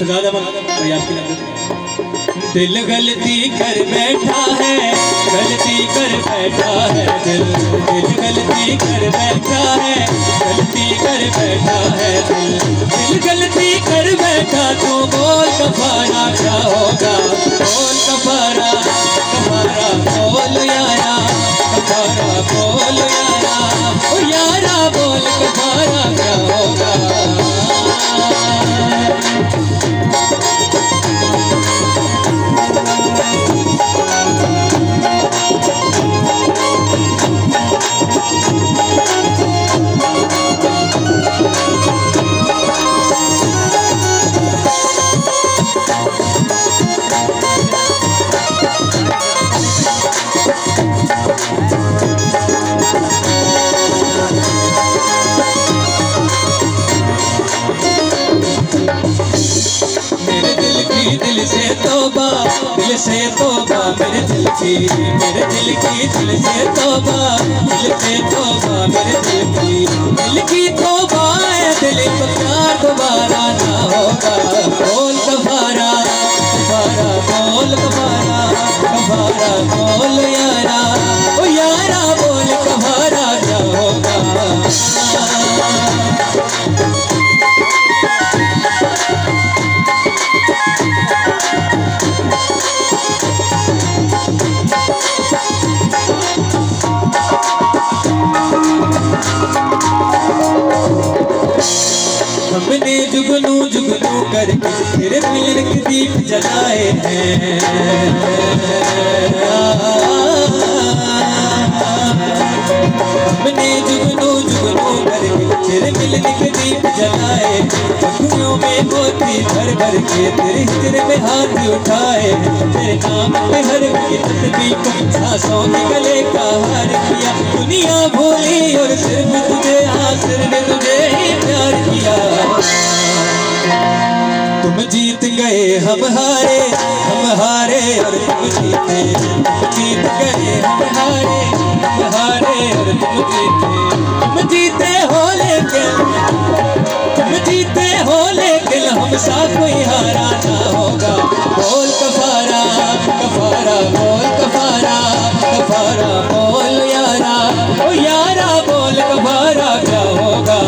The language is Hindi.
सजादा भाई आपकी दिल गलती कर बैठा है, गलती कर बैठा है दिल। दिल गलती कर बैठा है, गलती कर बैठा है दिल। दिल गलती कर बैठा तो बोल कफारा क्या होगा? बोल कफारा कफारा बोल यारा, कफारा बोल यारा। यारा बोल मेरे दिल से तोबा, दिल से तोबा, मेरे दिल की, मेरे दिल की, दिल से तोबा, दिल से तोबा, मेरे दिल की दिल की तोबा है, दिल को प्यार दोबारा ना होगा। बोल दोबारा दोबारा बोल दोबारा दोबारा बोल हमने जुगनू जुगनू करके तेरे मिलन के दीप जलाए हैं। जुगनू जुगनू करके तेरे मिलन के दीप जलाए अखियों में मोती भर भर के तेरे हिजर में हाथ उठाए तेरे नाम पे हर की तस्वीर सांसों के गले का हार किया। दुनिया भूली और सिर्फ़ गए हम हारे हम हारे और तुम जीते। जीत गए हम हारे हम हारे और तुम जीते। तुम जीते हो लेकिन तुम जीते हो लेकिन हम सा कोई हारा ना होगा। बोल कफारा कफारा, बोल कफारा कफारा बोल यारा। ओ यारा बोल कफारा, क्या होगा?